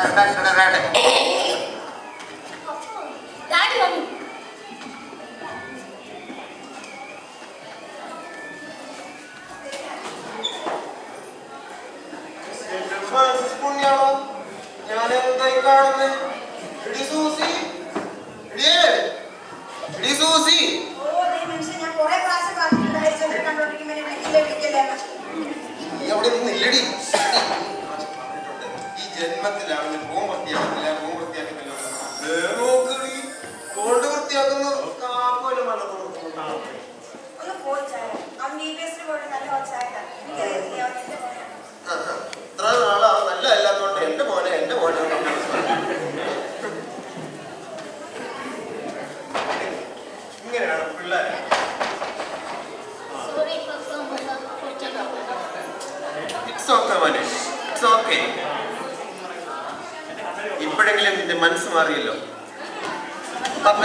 Turn back to the red. that one. First, Punyama, Yanam Daikarme, Risusi, Riel, Risusi. Oh, they mentioned your boy class of after the high school, and I'm not going to be able to get them. You have to be a lady. ഒന്ന് പോയി വൃത്തിയാക്കുന്നില്ല അവൻ വൃത്തിയാക്കുന്നില്ല. എനിക്കറിയത്തില്ല, അവൻ എന്റെ മോനാ. ഇത്ര നാളാ നല്ല അല്ലാത്തോണ്ട് എന്റെ മോനെ എന്റെ മോനെ ഇങ്ങനെയാണ് പിള്ളേരെ. സോറി പപ്പ കുറച്ചൊക്കെ ഇറ്റ്സ് ഓക്കെ നിന്റെ മനസ്സ് മാറിയല്ലോ. പപ്പ